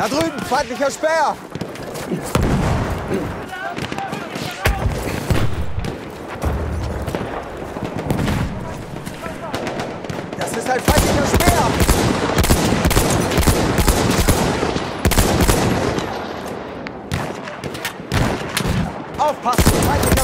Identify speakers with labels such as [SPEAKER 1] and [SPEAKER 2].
[SPEAKER 1] Da drüben, feindlicher Speer! Das ist ein feindlicher Speer! Aufpassen, feindlicher